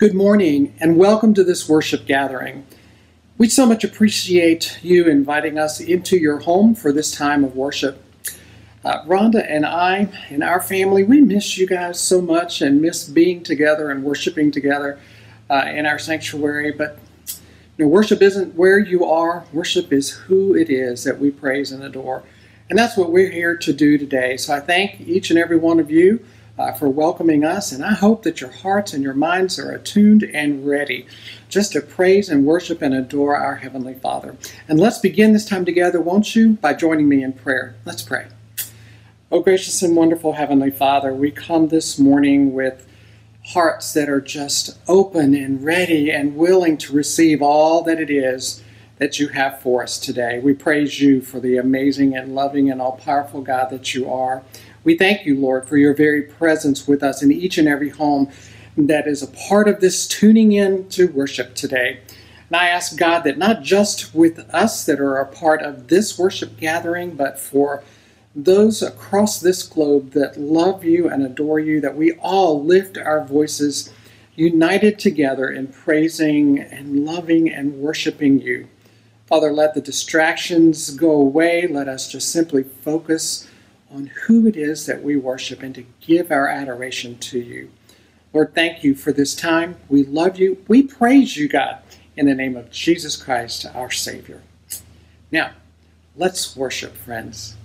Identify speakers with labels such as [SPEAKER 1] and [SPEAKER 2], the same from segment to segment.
[SPEAKER 1] Good morning and welcome to this worship gathering. We so much appreciate you inviting us into your home for this time of worship. Uh, Rhonda and I and our family, we miss you guys so much and miss being together and worshiping together uh, in our sanctuary. But you know, worship isn't where you are, worship is who it is that we praise and adore. And that's what we're here to do today. So I thank each and every one of you uh, for welcoming us, and I hope that your hearts and your minds are attuned and ready just to praise and worship and adore our Heavenly Father. And let's begin this time together, won't you, by joining me in prayer. Let's pray. Oh, gracious and wonderful Heavenly Father, we come this morning with hearts that are just open and ready and willing to receive all that it is that you have for us today. We praise you for the amazing and loving and all powerful God that you are. We thank you, Lord, for your very presence with us in each and every home that is a part of this tuning in to worship today. And I ask God that not just with us that are a part of this worship gathering, but for those across this globe that love you and adore you, that we all lift our voices united together in praising and loving and worshiping you. Father, let the distractions go away. Let us just simply focus on who it is that we worship and to give our adoration to you. Lord, thank you for this time. We love you. We praise you, God, in the name of Jesus Christ, our Savior. Now, let's worship, friends.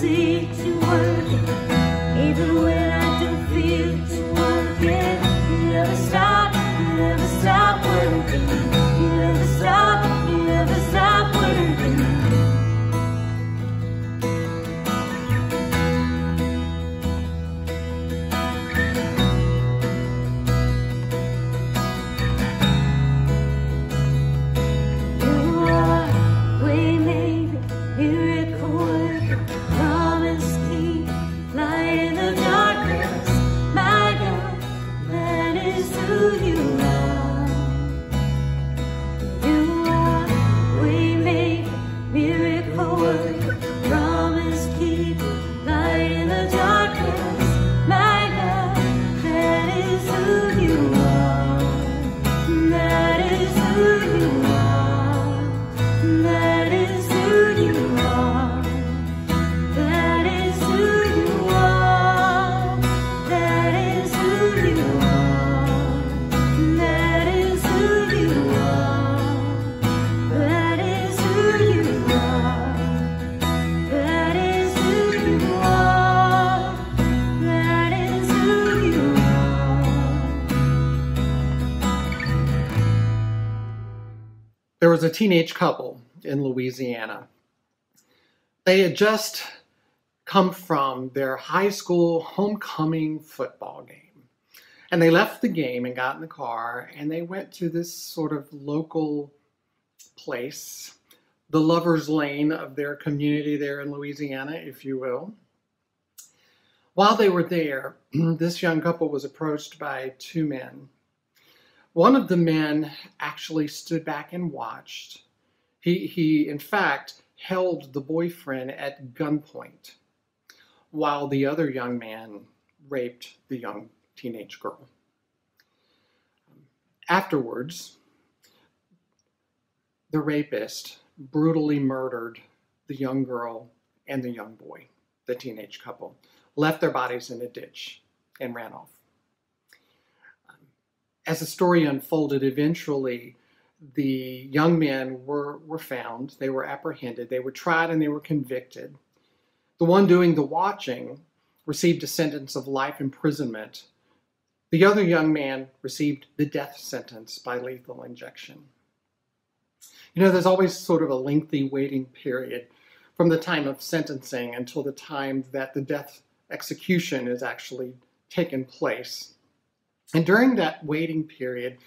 [SPEAKER 2] music to work.
[SPEAKER 3] Either way. A teenage couple in Louisiana. They had just come from their high school homecoming football game. And they left the game and got in the car and they went to this sort of local place, the lover's lane of their community there in Louisiana, if you will. While they were there, this young couple was approached by two men. One of the men actually stood back and watched. He, he in fact, held the boyfriend at gunpoint while the other young man raped the young teenage girl. Afterwards, the rapist brutally murdered the young girl and the young boy, the teenage couple, left their bodies in a ditch, and ran off. As the story unfolded, eventually the young men were, were found, they were apprehended, they were tried, and they were convicted. The one doing the watching received a sentence of life imprisonment. The other young man received the death sentence by lethal injection. You know, there's always sort of a lengthy waiting period from the time of sentencing until the time that the death execution is actually taken place. And during that waiting period,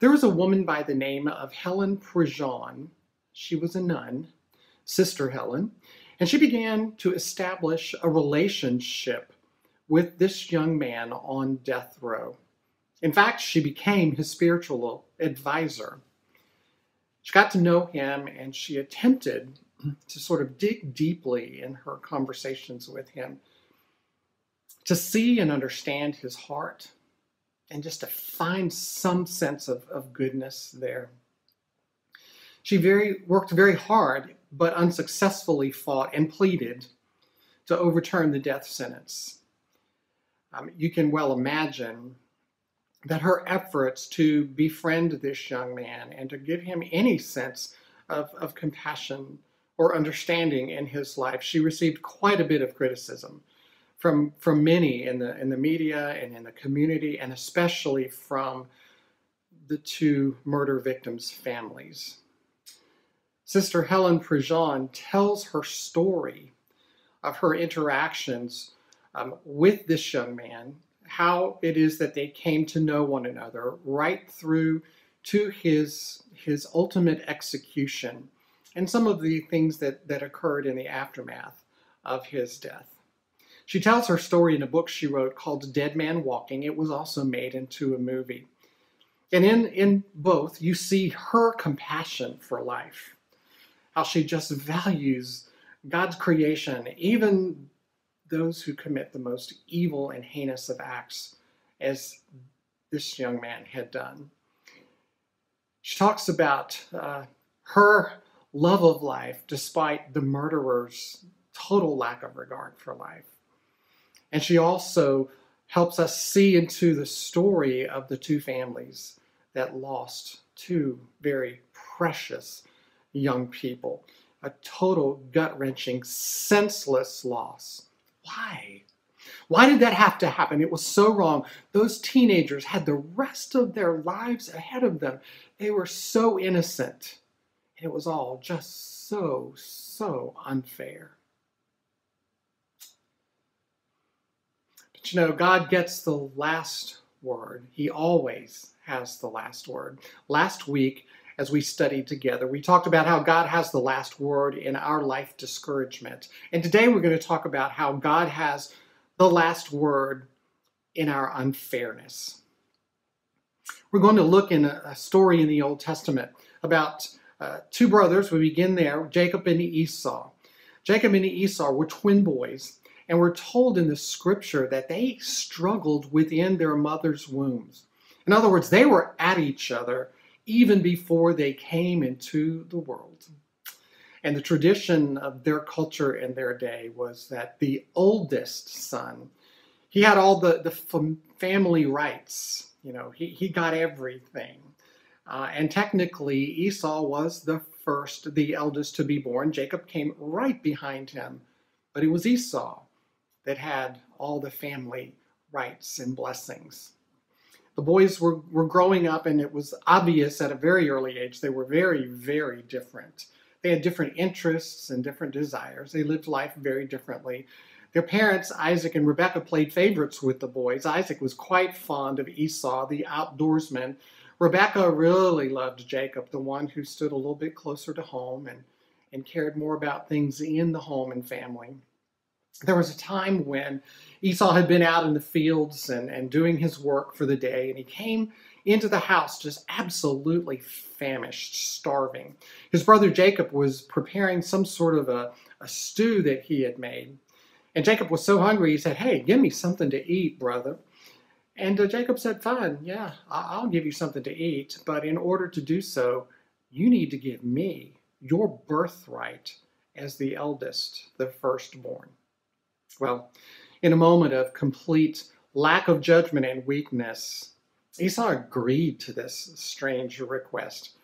[SPEAKER 3] there was a woman by the name of Helen Prejean. She was a nun, Sister Helen, and she began to establish a relationship with this young man on death row. In fact, she became his spiritual advisor. She got to know him and she attempted to sort of dig deeply in her conversations with him to see and understand his heart and just to find some sense of, of goodness there. She very worked very hard, but unsuccessfully fought and pleaded to overturn the death sentence. Um, you can well imagine that her efforts to befriend this young man and to give him any sense of, of compassion or understanding in his life, she received quite a bit of criticism from from many in the in the media and in the community, and especially from the two murder victims' families. Sister Helen Prejean tells her story of her interactions um, with this young man, how it is that they came to know one another, right through to his his ultimate execution, and some of the things that that occurred in the aftermath of his death. She tells her story in a book she wrote called Dead Man Walking. It was also made into a movie. And in, in both, you see her compassion for life, how she just values God's creation, even those who commit the most evil and heinous of acts, as this young man had done. She talks about uh, her love of life despite the murderer's total lack of regard for life. And she also helps us see into the story of the two families that lost two very precious young people. A total gut wrenching, senseless loss. Why? Why did that have to happen? It was so wrong. Those teenagers had the rest of their lives ahead of them. They were so innocent. And it was all just so, so unfair. You know, God gets the last word. He always has the last word. Last week, as we studied together, we talked about how God has the last word in our life discouragement. And today we're going to talk about how God has the last word in our unfairness. We're going to look in a, story in the Old Testament about uh, two brothers. We begin there, Jacob and Esau. Jacob and Esau were twin boys, and we're told in the scripture that they struggled within their mother's wombs. In other words, they were at each other even before they came into the world. And the tradition of their culture in their day was that the oldest son, he had all the, the family rights. You know, he, he got everything. Uh, and technically, Esau was the first, the eldest to be born. Jacob came right behind him, but it was Esau that had all the family rights and blessings. the boys were, were growing up, and it was obvious at a very early age they were very, very different. They had different interests and different desires. They lived life very differently. Their parents, Isaac and Rebekah, played favorites with the boys. Isaac was quite fond of Esau, the outdoorsman. Rebekah really loved Jacob, the one who stood a little bit closer to home and, and cared more about things in the home and family. There was a time when Esau had been out in the fields and, and doing his work for the day, and he came into the house just absolutely famished, starving. His brother Jacob was preparing some sort of a, a stew that he had made. And Jacob was so hungry, he said, Hey, give me something to eat, brother. And uh, Jacob said, Fine, yeah, I'll give you something to eat. But in order to do so, you need to give me your birthright as the eldest, the firstborn. Well, in a moment of complete lack of judgment and weakness, Esau agreed to this strange request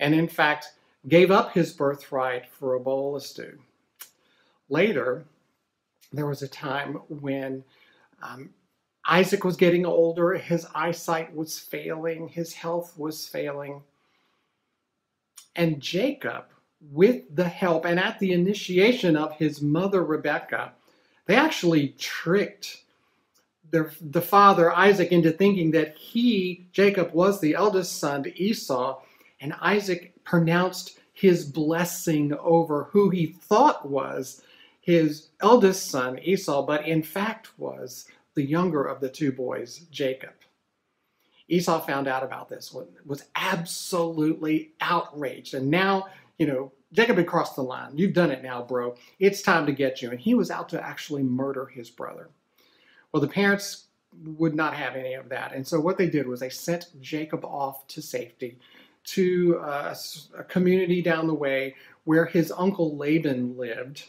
[SPEAKER 3] and, in fact, gave up his birthright for a bowl of stew. Later, there was a time when um, Isaac was getting older, his eyesight was failing, his health was failing. And Jacob, with the help and at the initiation of his mother Rebekah, they actually tricked their, the father Isaac into thinking that he, Jacob, was the eldest son to Esau, and Isaac pronounced his blessing over who he thought was his eldest son Esau, but in fact was the younger of the two boys, Jacob. Esau found out about this, was absolutely outraged. And now, you know, Jacob had crossed the line. You've done it now, bro. It's time to get you. And he was out to actually murder his brother. Well, the parents would not have any of that. And so what they did was they sent Jacob off to safety to uh, a community down the way where his uncle Laban lived.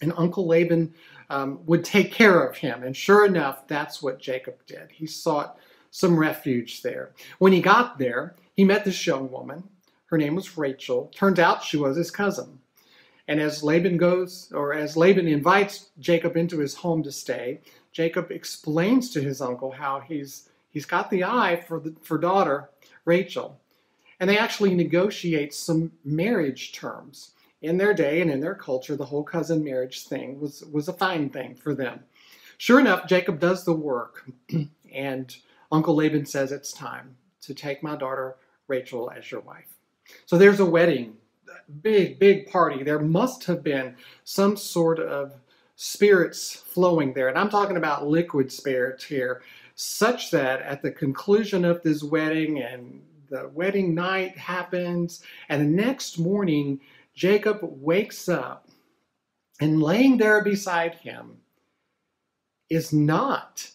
[SPEAKER 3] And Uncle Laban um, would take care of him. And sure enough, that's what Jacob did. He sought some refuge there. When he got there, he met this young woman. Her name was Rachel. Turns out she was his cousin. And as Laban goes, or as Laban invites Jacob into his home to stay, Jacob explains to his uncle how he's he's got the eye for the for daughter Rachel. And they actually negotiate some marriage terms. In their day and in their culture, the whole cousin marriage thing was, was a fine thing for them. Sure enough, Jacob does the work, and Uncle Laban says it's time to take my daughter Rachel as your wife. So there's a wedding, big, big party. There must have been some sort of spirits flowing there. And I'm talking about liquid spirits here, such that at the conclusion of this wedding and the wedding night happens, and the next morning, Jacob wakes up, and laying there beside him is not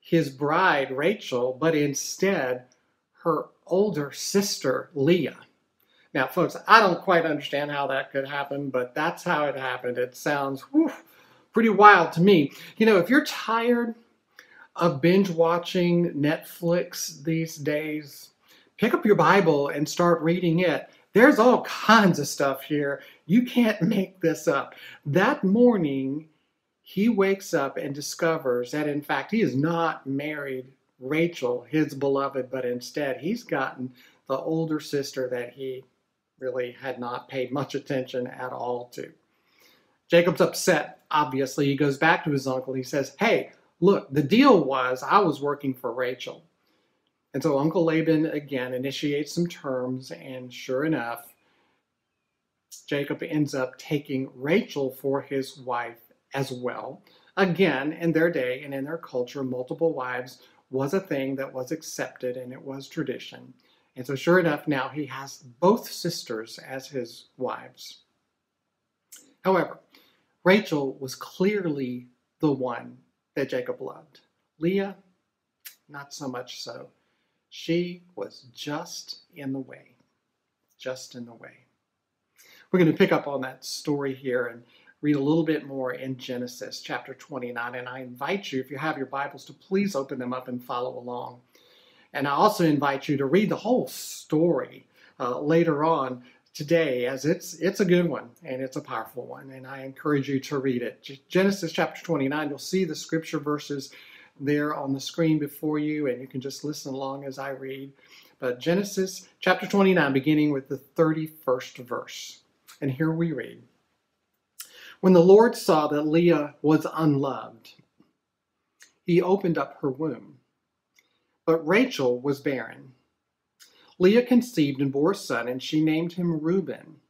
[SPEAKER 3] his bride, Rachel, but instead her older sister, Leah. Now, folks, I don't quite understand how that could happen, but that's how it happened. It sounds whew, pretty wild to me. You know, if you're tired of binge watching Netflix these days, pick up your Bible and start reading it. There's all kinds of stuff here. You can't make this up. That morning, he wakes up and discovers that, in fact, he is not married Rachel, his beloved, but instead he's gotten the older sister that he really had not paid much attention at all to. Jacob's upset, obviously. He goes back to his uncle. He says, Hey, look, the deal was I was working for Rachel. And so Uncle Laban again initiates some terms, and sure enough, Jacob ends up taking Rachel for his wife as well. Again, in their day and in their culture, multiple wives was a thing that was accepted and it was tradition. And so, sure enough, now he has both sisters as his wives. However, Rachel was clearly the one that Jacob loved. Leah, not so much so. She was just in the way. Just in the way. We're going to pick up on that story here and read a little bit more in Genesis chapter 29. And I invite you, if you have your Bibles, to please open them up and follow along. And I also invite you to read the whole story uh, later on today, as it's it's a good one and it's a powerful one. And I encourage you to read it. Genesis chapter 29, you'll see the scripture verses there on the screen before you, and you can just listen along as I read. But Genesis chapter 29, beginning with the 31st verse. And here we read When the Lord saw that Leah was unloved, he opened up her womb. But Rachel was barren. Leah conceived and bore a son, and she named him Reuben.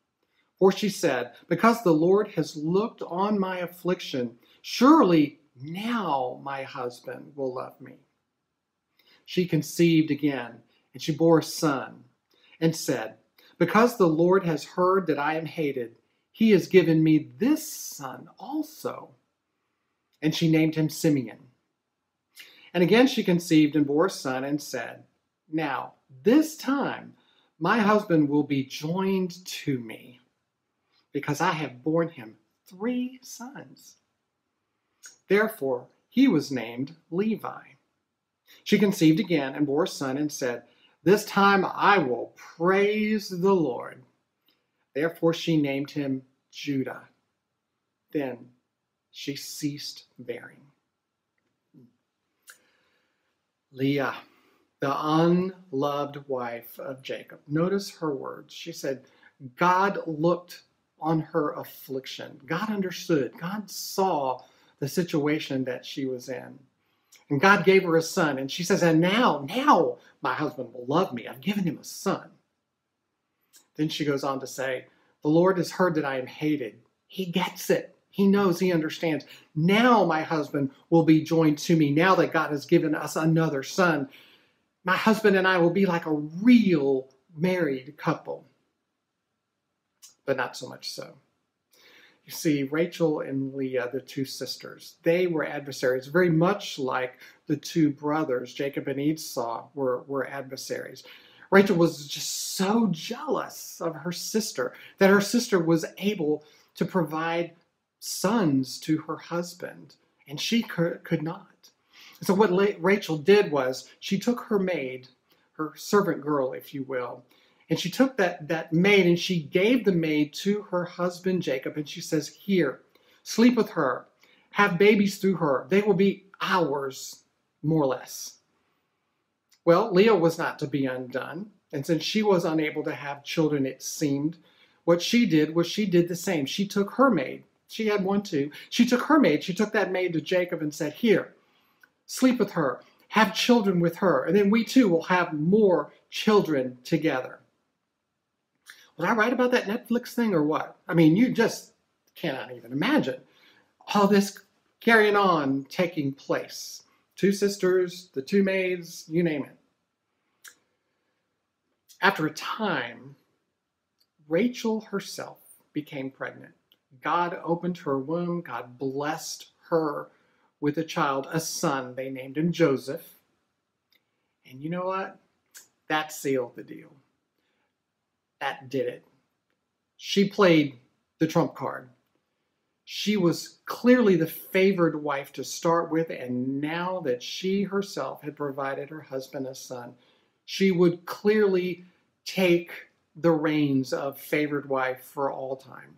[SPEAKER 3] For she said, Because the Lord has looked on my affliction, surely now my husband will love me. She conceived again, and she bore a son, and said, Because the Lord has heard that I am hated, he has given me this son also. And she named him Simeon. And again she conceived and bore a son, and said, Now, this time my husband will be joined to me, because I have borne him three sons. Therefore he was named Levi. She conceived again and bore a son, and said, This time I will praise the Lord. Therefore she named him Judah. Then she ceased bearing. Leah, the unloved wife of Jacob. Notice her words. She said, God looked on her affliction. God understood. God saw the situation that she was in. And God gave her a son. And she says, And now, now my husband will love me. I've given him a son. Then she goes on to say, The Lord has heard that I am hated. He gets it. He knows, he understands. Now my husband will be joined to me. Now that God has given us another son, my husband and I will be like a real married couple. But not so much so. You see, Rachel and Leah, the two sisters, they were adversaries, very much like the two brothers, Jacob and Esau, were, were adversaries. Rachel was just so jealous of her sister that her sister was able to provide sons to her husband, and she could not. So, what Rachel did was she took her maid, her servant girl, if you will, and she took that, that maid and she gave the maid to her husband Jacob, and she says, Here, sleep with her, have babies through her. They will be ours, more or less. Well, Leah was not to be undone, and since she was unable to have children, it seemed, what she did was she did the same. She took her maid, she had one too. She took her maid, she took that maid to Jacob and said, Here, sleep with her, have children with her, and then we too will have more children together. Was I right about that Netflix thing or what? I mean, you just cannot even imagine all this carrying on taking place. Two sisters, the two maids, you name it. After a time, Rachel herself became pregnant. God opened her womb, God blessed her with a child, a son. They named him Joseph. And you know what? That sealed the deal. That did it. She played the trump card. She was clearly the favored wife to start with, and now that she herself had provided her husband a son, she would clearly take the reins of favored wife for all time.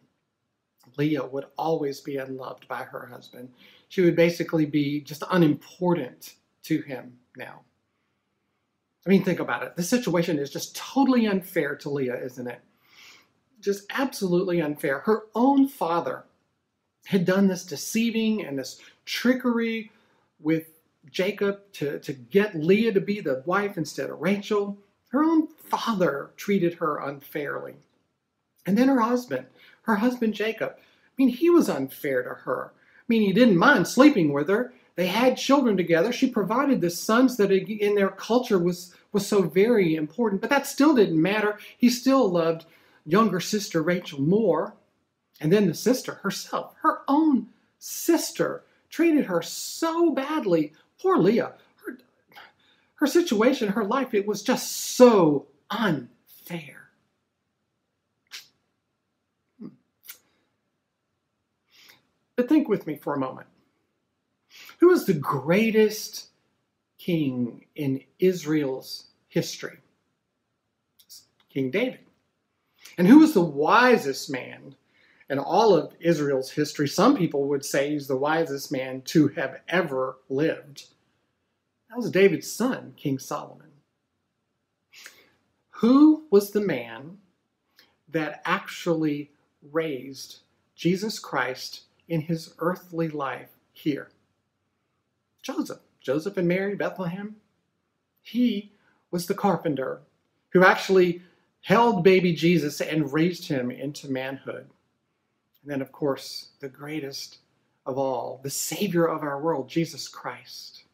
[SPEAKER 3] Leah would always be unloved by her husband. She would basically be just unimportant to him now. I mean, think about it. The situation is just totally unfair to Leah, isn't it? Just absolutely unfair. Her own father had done this deceiving and this trickery with Jacob to, to get Leah to be the wife instead of Rachel. Her own father treated her unfairly. And then her husband, her husband Jacob. I mean, he was unfair to her. I mean, he didn't mind sleeping with her. They had children together. She provided the sons that in their culture was, was so very important, but that still didn't matter. He still loved younger sister Rachel more. And then the sister herself, her own sister, treated her so badly. Poor Leah. Her, her situation, her life, it was just so unfair. But think with me for a moment. Who is the greatest king in Israel's history? King David. And who is the wisest man in all of Israel's history? Some people would say he's the wisest man to have ever lived. That was David's son, King Solomon. Who was the man that actually raised Jesus Christ in his earthly life here? Joseph. Joseph and Mary, Bethlehem. He was the carpenter who actually held baby Jesus and raised him into manhood. And then, of course, the greatest of all, the Savior of our world, Jesus Christ.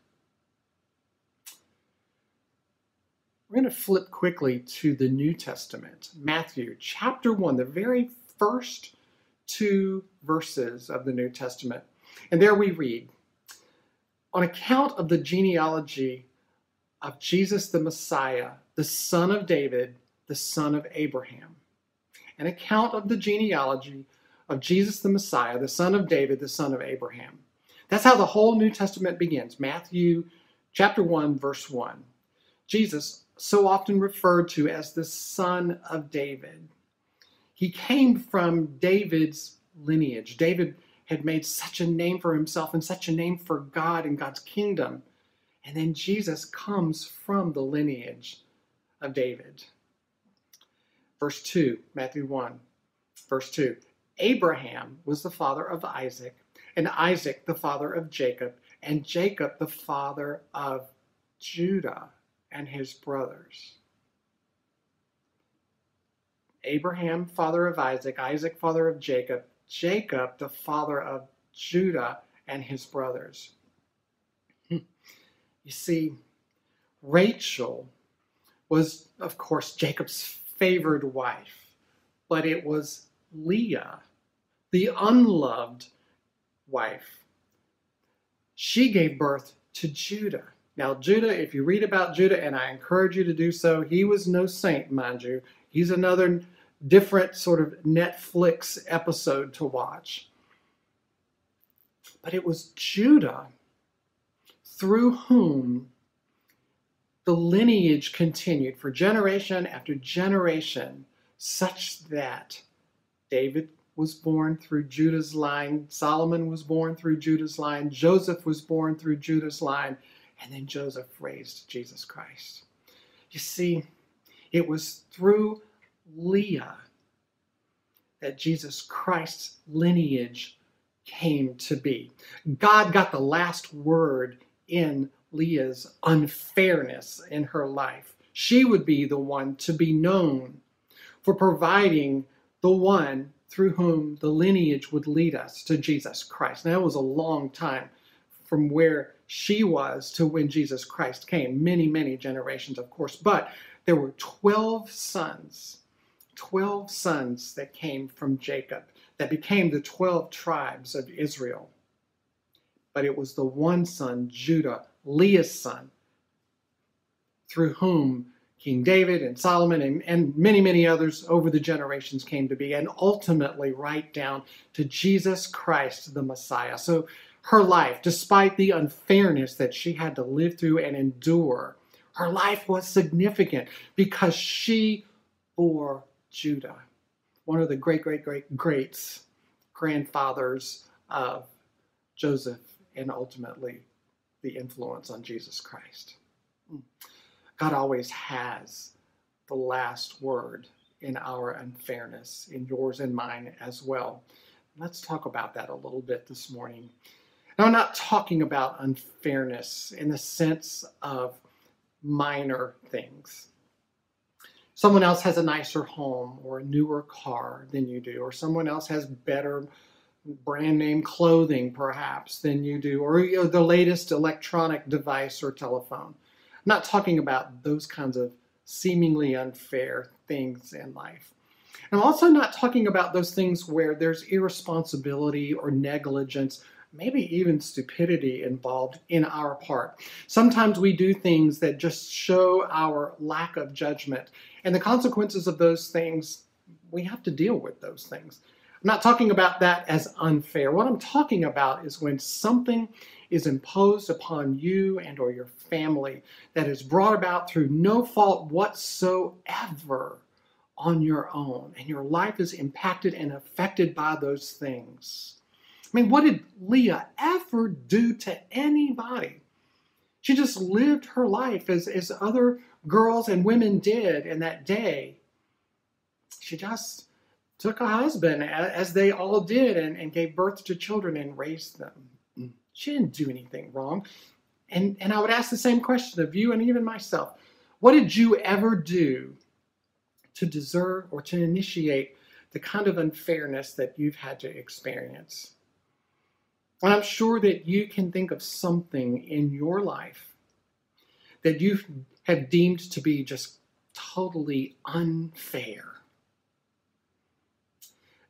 [SPEAKER 3] We're going to flip quickly to the New Testament, Matthew chapter 1, the very first two verses of the New Testament. And there we read On account of the genealogy of Jesus the Messiah, the son of David, the son of Abraham, an account of the genealogy of Jesus the Messiah, the son of David, the son of Abraham. That's how the whole New Testament begins. Matthew chapter 1, verse 1. Jesus, so often referred to as the son of David, he came from David's lineage. David had made such a name for himself and such a name for God and God's kingdom. And then Jesus comes from the lineage of David. Verse 2, Matthew 1, verse 2. Abraham was the father of Isaac, and Isaac the father of Jacob, and Jacob the father of Judah and his brothers. Abraham, father of Isaac, Isaac, father of Jacob, Jacob, the father of Judah and his brothers. Hmm. You see, Rachel was, of course, Jacob's favored wife, but it was Leah, the unloved wife. She gave birth to Judah. Now, Judah, if you read about Judah, and I encourage you to do so, he was no saint, mind you. He's another different sort of Netflix episode to watch. But it was Judah through whom the lineage continued for generation after generation, such that David was born through Judah's line, Solomon was born through Judah's line, Joseph was born through Judah's line, and then Joseph raised Jesus Christ. You see, it was through Leah that Jesus Christ's lineage came to be. God got the last word in Leah's unfairness in her life. She would be the one to be known for providing the one through whom the lineage would lead us to Jesus Christ. Now, it was a long time from where she was to when Jesus Christ came, many, many generations, of course, but there were 12 sons, 12 sons that came from Jacob that became the 12 tribes of Israel. But it was the one son, Judah, Leah's son, through whom King David and Solomon and, and many, many others over the generations came to be, and ultimately right down to Jesus Christ, the Messiah. So her life, despite the unfairness that she had to live through and endure, her life was significant because she bore Judah, one of the great, great, great, greats, grandfathers of Joseph, and ultimately the influence on Jesus Christ. Hmm. God always has the last word in our unfairness, in yours and mine as well. Let's talk about that a little bit this morning. Now, I'm not talking about unfairness in the sense of minor things. Someone else has a nicer home or a newer car than you do, or someone else has better brand name clothing perhaps than you do, or you know, the latest electronic device or telephone. I'm not talking about those kinds of seemingly unfair things in life. I'm also not talking about those things where there's irresponsibility or negligence, maybe even stupidity involved in our part. Sometimes we do things that just show our lack of judgment, and the consequences of those things, we have to deal with those things. I'm not talking about that as unfair. What I'm talking about is when something is imposed upon you and or your family that is brought about through no fault whatsoever on your own and your life is impacted and affected by those things. I mean, what did Leah ever do to anybody? She just lived her life as, as other girls and women did in that day. She just took a husband, as they all did, and, and gave birth to children and raised them. Mm. She didn't do anything wrong. And, and I would ask the same question of you and even myself. What did you ever do to deserve or to initiate the kind of unfairness that you've had to experience? And I'm sure that you can think of something in your life that you have deemed to be just totally unfair.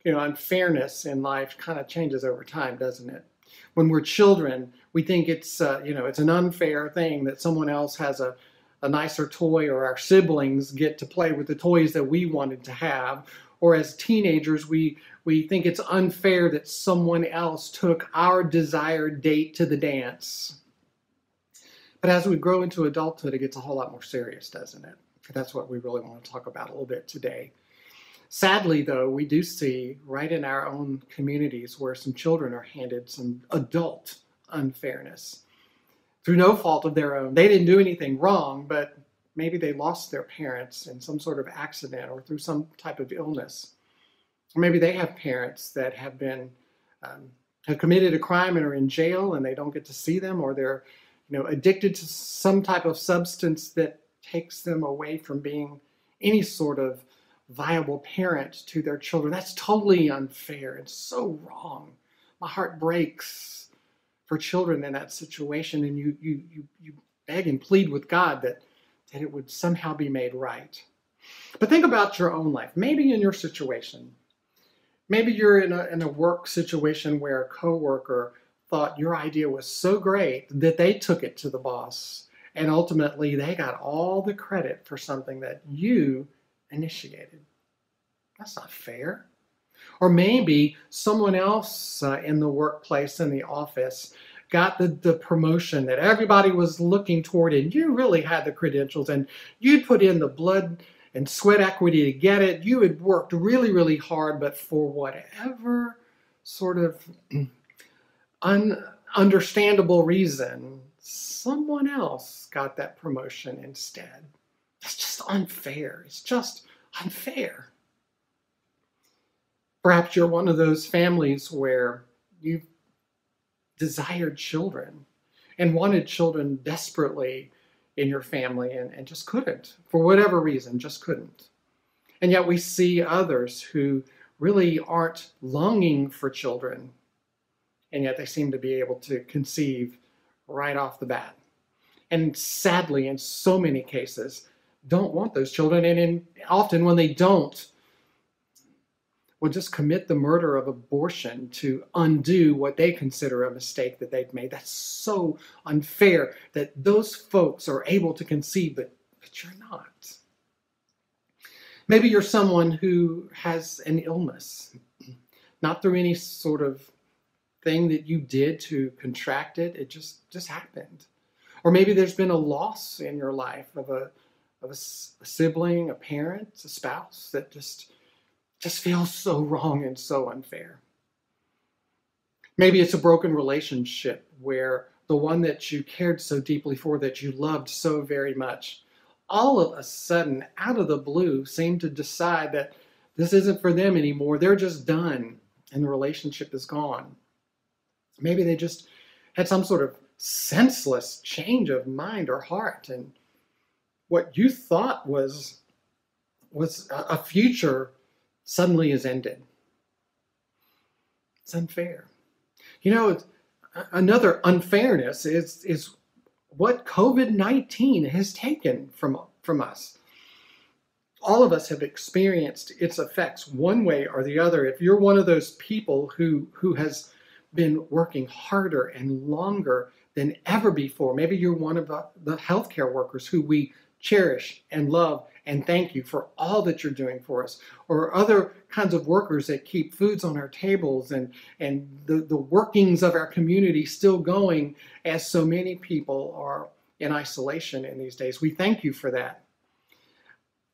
[SPEAKER 3] You know, unfairness in life kind of changes over time, doesn't it? When we're children, we think it's uh, you know it's an unfair thing that someone else has a, a nicer toy or our siblings get to play with the toys that we wanted to have. Or as teenagers, we we think it's unfair that someone else took our desired date to the dance. But as we grow into adulthood, it gets a whole lot more serious, doesn't it? That's what we really want to talk about a little bit today. Sadly, though, we do see right in our own communities where some children are handed some adult unfairness through no fault of their own. They didn't do anything wrong, but maybe they lost their parents in some sort of accident or through some type of illness. Or maybe they have parents that have been um, have committed a crime and are in jail and they don't get to see them, or they're you know addicted to some type of substance that takes them away from being any sort of viable parent to their children. That's totally unfair. and so wrong. My heart breaks for children in that situation, and you you you, you beg and plead with God that that it would somehow be made right. But think about your own life. Maybe in your situation, maybe you're in a, in a work situation where a coworker thought your idea was so great that they took it to the boss and ultimately they got all the credit for something that you initiated. That's not fair. Or maybe someone else uh, in the workplace, in the office, got the, the promotion that everybody was looking toward, and you really had the credentials and you'd put in the blood and sweat equity to get it. You had worked really, really hard, but for whatever sort of ununderstandable reason, someone else got that promotion instead. It's just unfair. It's just unfair. Perhaps you're one of those families where you desired children and wanted children desperately in your family and, and just couldn't, for whatever reason, just couldn't. And yet we see others who really aren't longing for children, and yet they seem to be able to conceive right off the bat. And sadly, in so many cases, don't want those children. And in, often when they don't, will just commit the murder of abortion to undo what they consider a mistake that they've made. That's so unfair that those folks are able to conceive, but, but you're not. Maybe you're someone who has an illness, not through any sort of thing that you did to contract it, it just, just happened. Or maybe there's been a loss in your life of a, of a, a sibling, a parent, a spouse that just just feels so wrong and so unfair. Maybe it's a broken relationship where the one that you cared so deeply for, that you loved so very much, all of a sudden, out of the blue, seemed to decide that this isn't for them anymore. They're just done and the relationship is gone. Maybe they just had some sort of senseless change of mind or heart and what you thought was was a future suddenly is ended. It's unfair. You know, another unfairness is, is what COVID 19 has taken from, from us. All of us have experienced its effects one way or the other. If you're one of those people who, who has been working harder and longer than ever before, maybe you're one of the healthcare workers who we cherish and love and thank you for all that you're doing for us, or other kinds of workers that keep foods on our tables and, and the, the workings of our community still going as so many people are in isolation in these days. We thank you for that.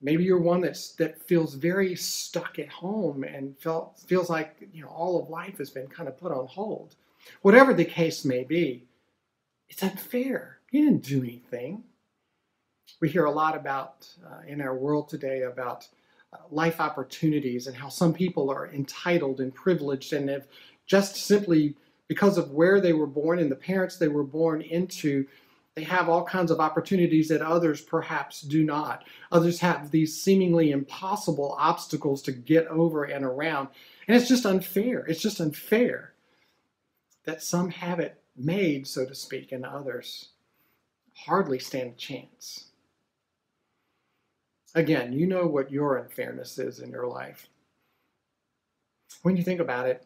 [SPEAKER 3] Maybe you're one that's that feels very stuck at home and felt feels like you know all of life has been kind of put on hold. Whatever the case may be, it's unfair You didn't do anything. We hear a lot about uh, in our world today about uh, life opportunities and how some people are entitled and privileged and have just simply because of where they were born and the parents they were born into, they have all kinds of opportunities that others perhaps do not. Others have these seemingly impossible obstacles to get over and around. And it's just unfair. It's just unfair that some have it made, so to speak, and others hardly stand a chance. Again, you know what your unfairness is in your life. When you think about it,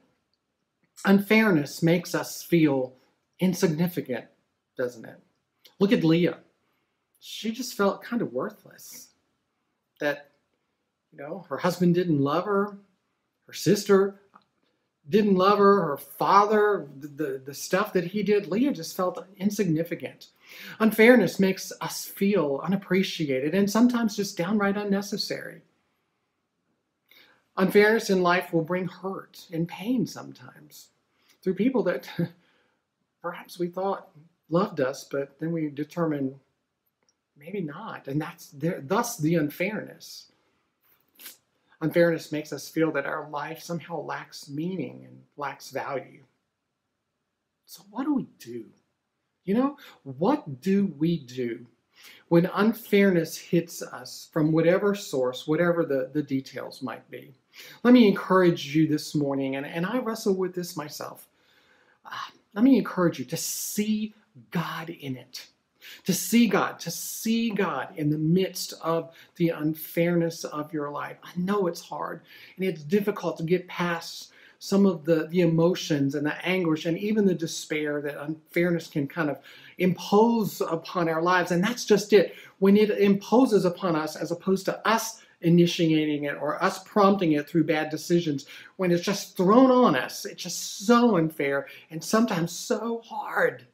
[SPEAKER 3] unfairness makes us feel insignificant, doesn't it? Look at Leah. She just felt kind of worthless. That, you know, her husband didn't love her, her sister didn't love her, her father, the, the stuff that he did, Leah just felt insignificant. Unfairness makes us feel unappreciated and sometimes just downright unnecessary. Unfairness in life will bring hurt and pain sometimes through people that perhaps we thought loved us, but then we determine maybe not. And that's there, thus the unfairness. Unfairness makes us feel that our life somehow lacks meaning and lacks value. So, what do we do? You know, what do we do when unfairness hits us from whatever source, whatever the, the details might be? Let me encourage you this morning, and, and I wrestle with this myself. Uh, let me encourage you to see God in it to see God, to see God in the midst of the unfairness of your life. I know it's hard and it's difficult to get past some of the, the emotions and the anguish and even the despair that unfairness can kind of impose upon our lives. And that's just it. When it imposes upon us, as opposed to us initiating it or us prompting it through bad decisions, when it's just thrown on us, it's just so unfair and sometimes so hard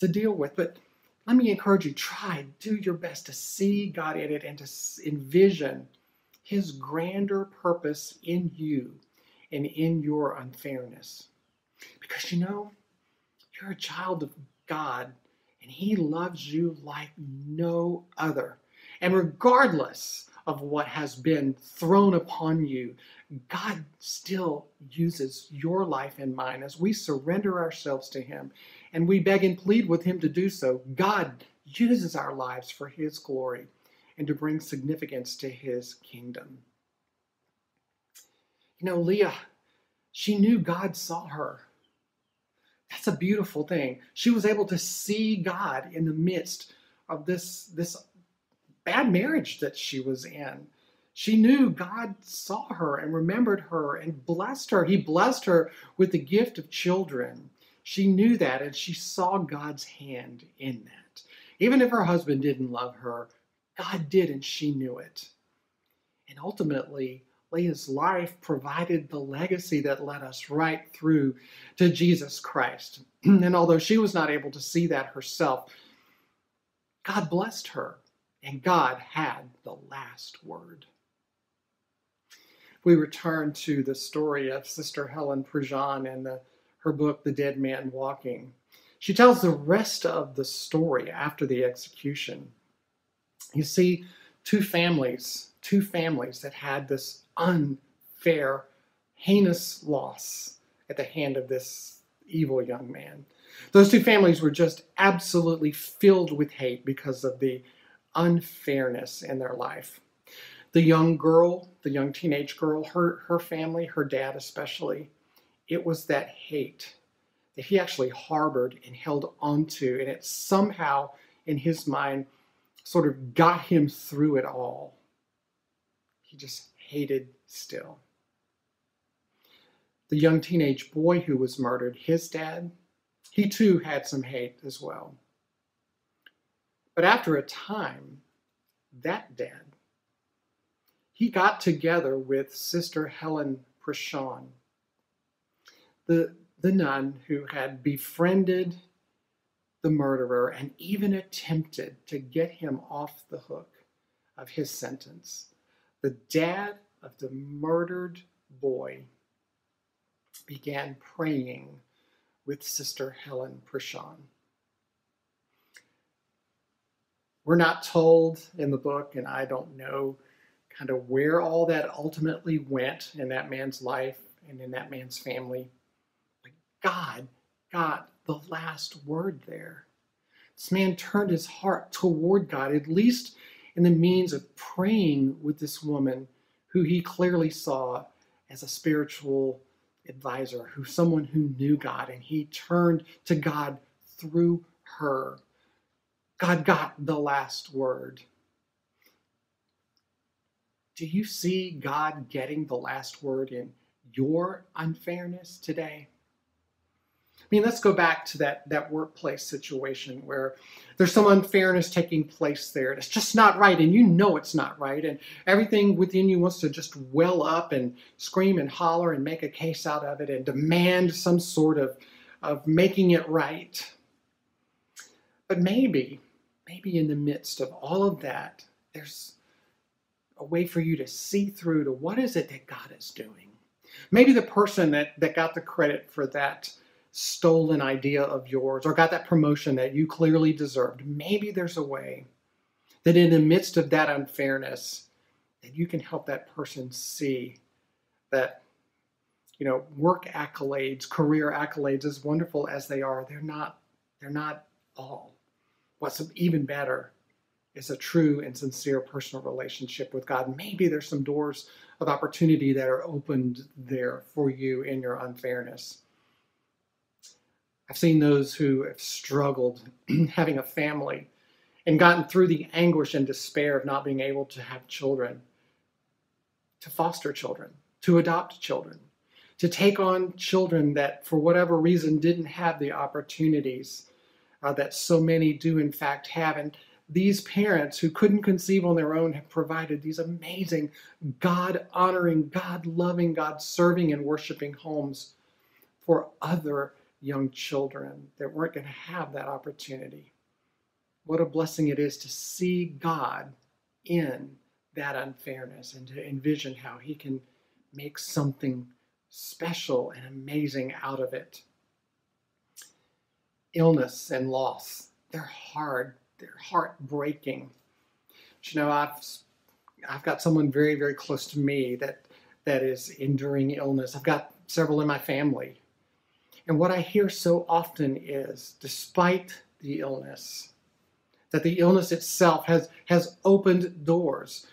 [SPEAKER 3] to deal with. But let me encourage you try, do your best to see God in it and to envision His grander purpose in you and in your unfairness. Because you know, you're a child of God and He loves you like no other. And regardless of what has been thrown upon you, God still uses your life and mine as we surrender ourselves to Him and we beg and plead with Him to do so. God uses our lives for His glory and to bring significance to His kingdom. You know, Leah, she knew God saw her. That's a beautiful thing. She was able to see God in the midst of this, this bad marriage that she was in. She knew God saw her and remembered her and blessed her. He blessed her with the gift of children. She knew that and she saw God's hand in that. Even if her husband didn't love her, God did and she knew it. And ultimately, Leah's life provided the legacy that led us right through to Jesus Christ. and although she was not able to see that herself, God blessed her and God had the last word. We return to the story of Sister Helen Prejean and the her book, The Dead Man Walking. She tells the rest of the story after the execution. You see, two families, two families that had this unfair, heinous loss at the hand of this evil young man. Those two families were just absolutely filled with hate because of the unfairness in their life. The young girl, the young teenage girl, her, her family, her dad especially, it was that hate that he actually harbored and held onto, and it somehow, in his mind, sort of got him through it all. He just hated still. The young teenage boy who was murdered, his dad, he too had some hate as well. But after a time, that dad, he got together with Sister Helen Prejean the, the nun who had befriended the murderer and even attempted to get him off the hook of his sentence. The dad of the murdered boy began praying with Sister Helen Prejean. We're not told in the book, and I don't know kind of where all that ultimately went in that man's life and in that man's family. God got the last word there. This man turned his heart toward God, at least in the means of praying with this woman who he clearly saw as a spiritual advisor, who someone who knew God, and he turned to God through her. God got the last word. Do you see God getting the last word in your unfairness today? Mean, let's go back to that, that workplace situation where there's some unfairness taking place there. It's just not right, and you know it's not right, and everything within you wants to just well up and scream and holler and make a case out of it and demand some sort of, of making it right. But maybe, maybe in the midst of all of that, there's a way for you to see through to what is it that God is doing. Maybe the person that, that got the credit for that stolen idea of yours or got that promotion that you clearly deserved. Maybe there's a way that in the midst of that unfairness, that you can help that person see that you know work accolades, career accolades, as wonderful as they are, they're not they're not all. What's even better is a true and sincere personal relationship with God. Maybe there's some doors of opportunity that are opened there for you in your unfairness. I've seen those who have struggled having a family and gotten through the anguish and despair of not being able to have children, to foster children, to adopt children, to take on children that, for whatever reason, didn't have the opportunities uh, that so many do, in fact, have. And these parents who couldn't conceive on their own have provided these amazing, God honoring, God loving, God serving, and worshiping homes for other young children that weren't going to have that opportunity. What a blessing it is to see God in that unfairness and to envision how He can make something special and amazing out of it. Illness and loss, they're hard, they're heartbreaking. But, you know, I've I've got someone very, very close to me that that is enduring illness. I've got several in my family and what I hear so often is, despite the illness, that the illness itself has, has opened doors.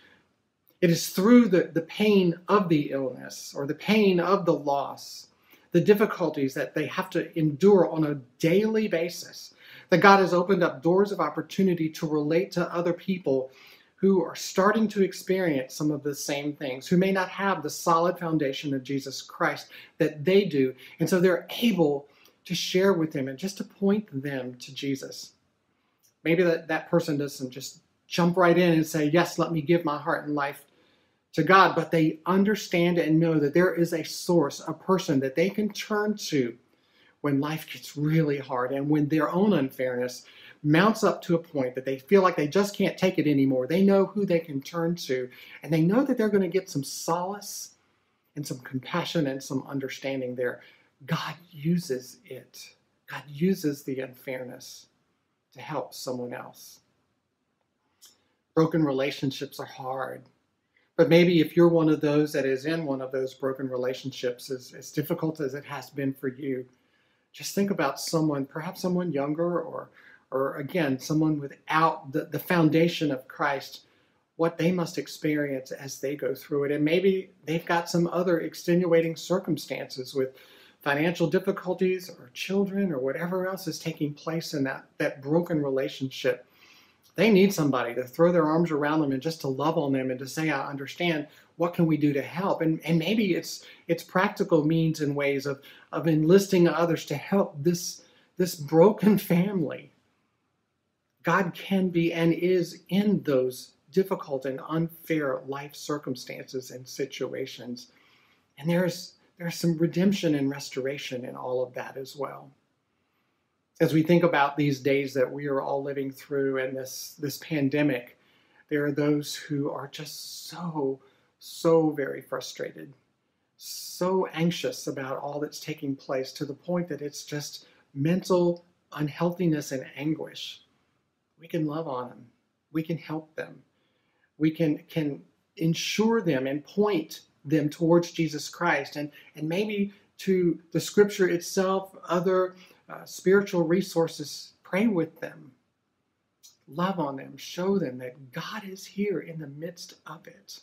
[SPEAKER 3] It is through the, the pain of the illness or the pain of the loss, the difficulties that they have to endure on a daily basis, that God has opened up doors of opportunity to relate to other people who are starting to experience some of the same things, who may not have the solid foundation of Jesus Christ that they do. And so they're able to share with them and just to point them to Jesus. Maybe that, that person doesn't just jump right in and say, Yes, let me give my heart and life to God, but they understand and know that there is a source, a person that they can turn to when life gets really hard and when their own unfairness mounts up to a point that they feel like they just can't take it anymore. They know who they can turn to, and they know that they're going to get some solace and some compassion and some understanding there. God uses it. God uses the unfairness to help someone else. Broken relationships are hard. But maybe if you're one of those that is in one of those broken relationships, as, as difficult as it has been for you, just think about someone, perhaps someone younger or or again, someone without the, the foundation of Christ, what they must experience as they go through it. And maybe they've got some other extenuating circumstances with financial difficulties or children or whatever else is taking place in that, that broken relationship. They need somebody to throw their arms around them and just to love on them and to say, I understand, what can we do to help? And, and maybe it's it's practical means and ways of, of enlisting others to help this, this broken family God can be and is in those difficult and unfair life circumstances and situations. And there's there's some redemption and restoration in all of that as well. As we think about these days that we are all living through and this this pandemic, there are those who are just so so very frustrated, so anxious about all that's taking place to the point that it's just mental unhealthiness and anguish we can love on them. we can help them. We can can ensure them and point them towards Jesus Christ and and maybe to the scripture itself, other uh, spiritual resources, pray with them. Love on them, show them that God is here in the midst of it.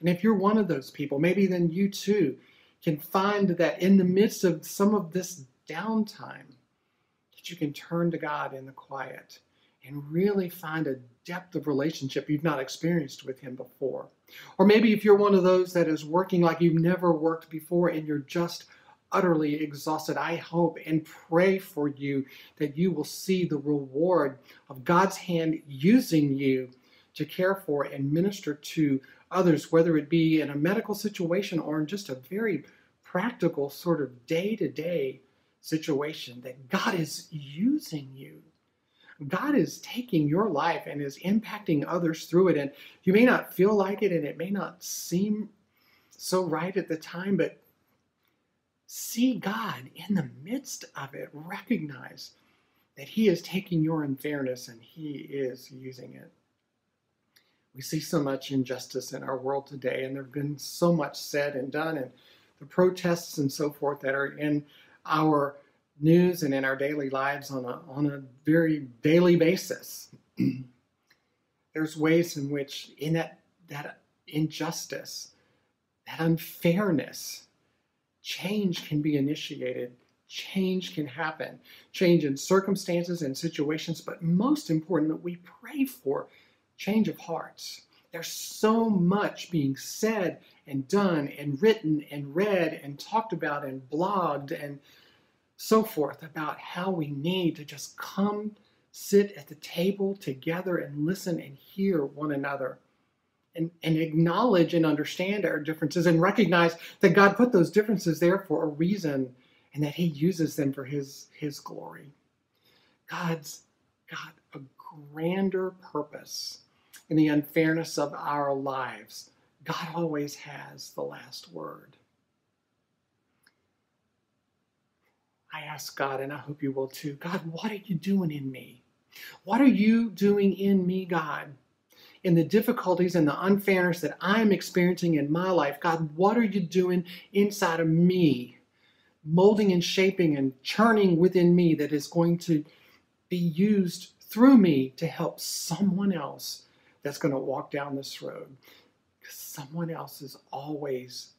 [SPEAKER 3] And if you're one of those people, maybe then you too can find that in the midst of some of this downtime, that you can turn to God in the quiet and really find a depth of relationship you've not experienced with Him before. Or maybe if you're one of those that is working like you've never worked before and you're just utterly exhausted, I hope and pray for you that you will see the reward of God's hand using you to care for and minister to others, whether it be in a medical situation or in just a very practical sort of day to day situation, that God is using you. God is taking your life and is impacting others through it. And you may not feel like it and it may not seem so right at the time, but see God in the midst of it. Recognize that He is taking your unfairness and He is using it. We see so much injustice in our world today, and there have been so much said and done, and the protests and so forth that are in our news and in our daily lives on a, on a very daily basis. There's ways in which, in that, that injustice, that unfairness, change can be initiated, change can happen, change in circumstances and situations, but most important that we pray for change of hearts. There's so much being said and done and written and read and talked about and blogged and so forth about how we need to just come sit at the table together and listen and hear one another and, and acknowledge and understand our differences and recognize that God put those differences there for a reason and that He uses them for His, His glory. God's got a grander purpose in the unfairness of our lives. God always has the last word. I ask God, and I hope you will too God, what are you doing in me? What are you doing in me, God? In the difficulties and the unfairness that I'm experiencing in my life, God, what are you doing inside of me? Molding and shaping and churning within me that is going to be used through me to help someone else that's going to walk down this road. Because someone else is always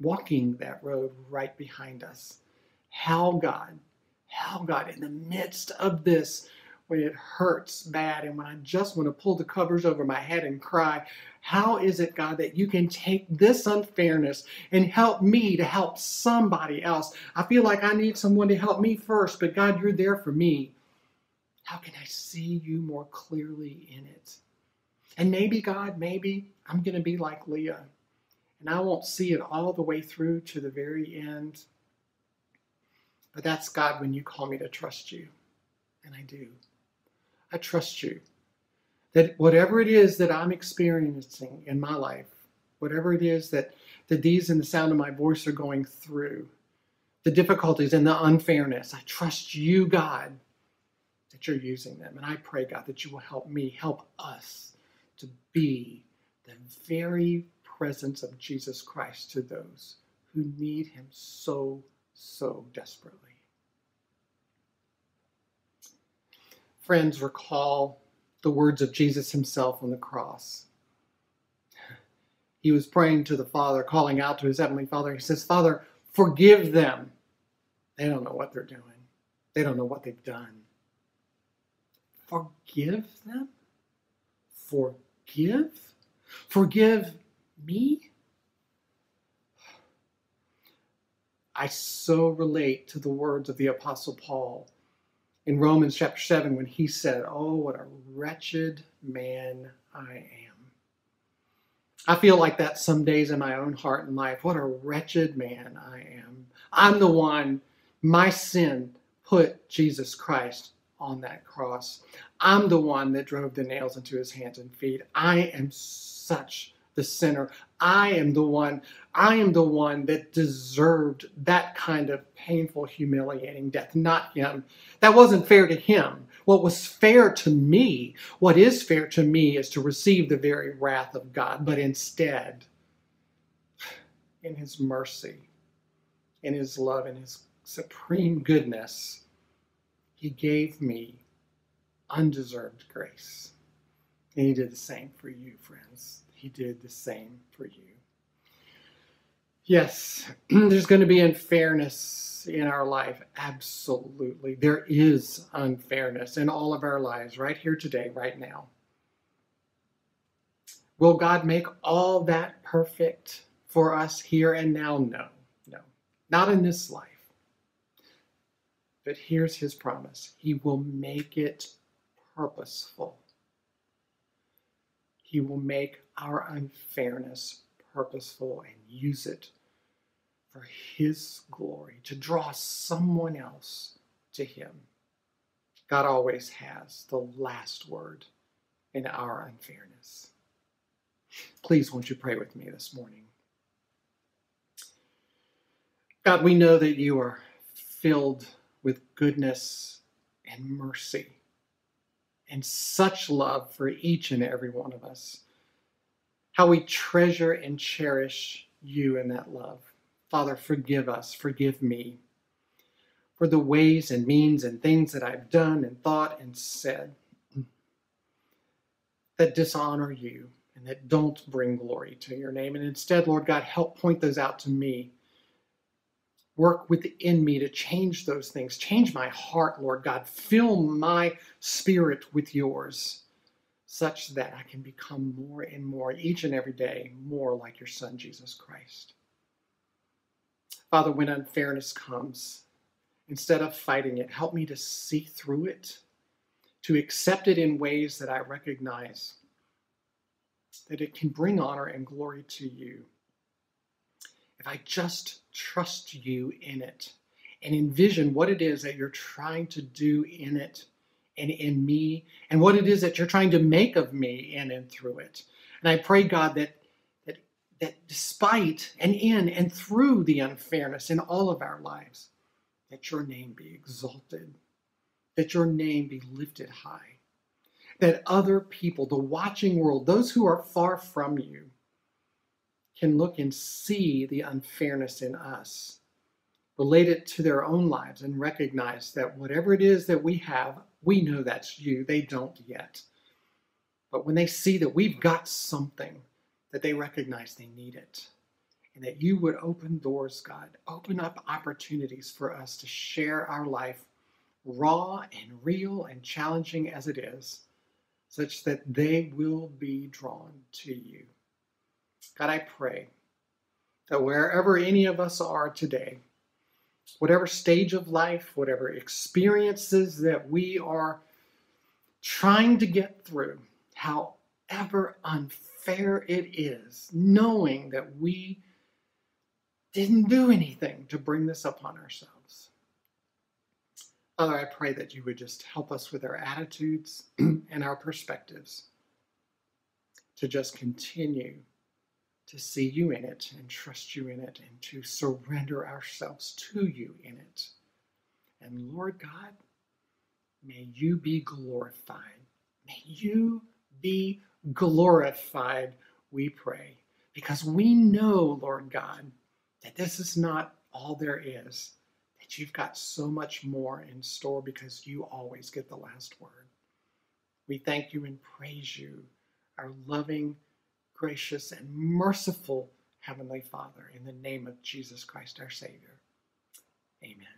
[SPEAKER 3] walking that road right behind us. How God, how God, in the midst of this, when it hurts bad and when I just want to pull the covers over my head and cry, how is it, God, that you can take this unfairness and help me to help somebody else? I feel like I need someone to help me first, but God, you're there for me. How can I see you more clearly in it? And maybe, God, maybe I'm going to be like Leah and I won't see it all the way through to the very end. But that's God when you call me to trust you. And I do. I trust you. That whatever it is that I'm experiencing in my life, whatever it is that, that these and the sound of my voice are going through, the difficulties and the unfairness, I trust you, God, that you're using them. And I pray, God, that you will help me, help us to be the very presence of Jesus Christ to those who need him so, so desperately. Friends, recall the words of Jesus himself on the cross. He was praying to the Father, calling out to his heavenly Father. He says, Father, forgive them. They don't know what they're doing, they don't know what they've done. Forgive them? Forgive? Forgive me? I so relate to the words of the Apostle Paul in Romans chapter 7 when he said, Oh, what a wretched man I am. I feel like that some days in my own heart and life. What a wretched man I am. I'm the one, my sin put Jesus Christ on that cross. I'm the one that drove the nails into his hands and feet. I am such the sinner. I am the one, I am the one that deserved that kind of painful, humiliating death, not him. That wasn't fair to him. What was fair to me, what is fair to me, is to receive the very wrath of God. But instead, in his mercy, in his love, in his supreme goodness, he gave me undeserved grace. And he did the same for you, friends. He did the same for you. Yes, there's going to be unfairness in our life. Absolutely. There is unfairness in all of our lives, right here today, right now. Will God make all that perfect for us here and now? No, no, not in this life. But here's his promise He will make it purposeful. He will make our unfairness purposeful and use it for His glory, to draw someone else to Him. God always has the last word in our unfairness. Please, won't you pray with me this morning? God, we know that you are filled with goodness and mercy and such love for each and every one of us. How we treasure and cherish you in that love. Father, forgive us, forgive me for the ways and means and things that I've done and thought and said that dishonor you and that don't bring glory to your name. And instead, Lord God, help point those out to me. Work within me to change those things. Change my heart, Lord God. Fill my spirit with yours such that I can become more and more each and every day more like your Son, Jesus Christ. Father, when unfairness comes, instead of fighting it, help me to see through it, to accept it in ways that I recognize that it can bring honor and glory to you. If I just trust you in it and envision what it is that you're trying to do in it and in me, and what it is that you're trying to make of me in and through it. And I pray, God, that that that despite and in and through the unfairness in all of our lives, that your name be exalted, that your name be lifted high, that other people, the watching world, those who are far from you, can look and see the unfairness in us, relate it to their own lives, and recognize that whatever it is that we have, we know that's you. They don't yet. But when they see that we've got something, that they recognize they need it. And that you would open doors, God, open up opportunities for us to share our life, raw and real and challenging as it is, such that they will be drawn to you. God, I pray that wherever any of us are today, whatever stage of life, whatever experiences that we are trying to get through, however unfair it is, knowing that we didn't do anything to bring this upon ourselves. Father, I pray that you would just help us with our attitudes and our perspectives to just continue to see you in it and trust you in it and to surrender ourselves to you in it. And Lord God, may you be glorified. May you be glorified, we pray. Because we know, Lord God, that this is not all there is, that you've got so much more in store because you always get the last word. We thank you and praise you, our loving, gracious, and merciful Heavenly Father, in the name of Jesus Christ, our Savior. Amen.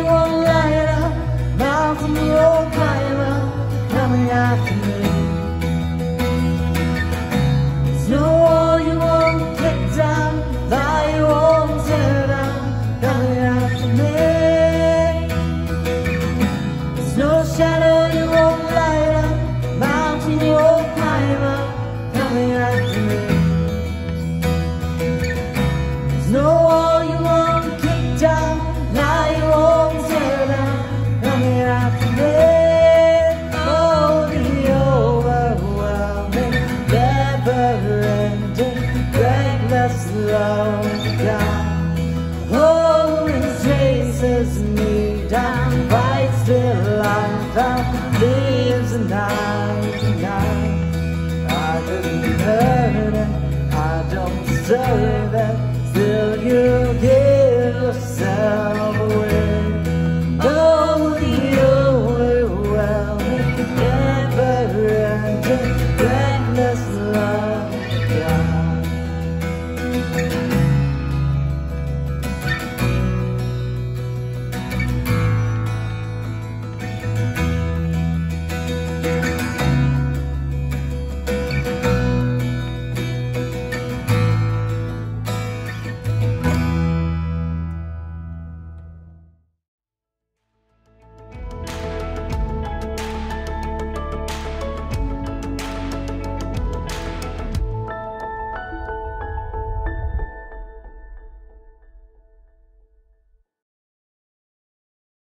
[SPEAKER 1] you all light up, miles from the old highway, coming after.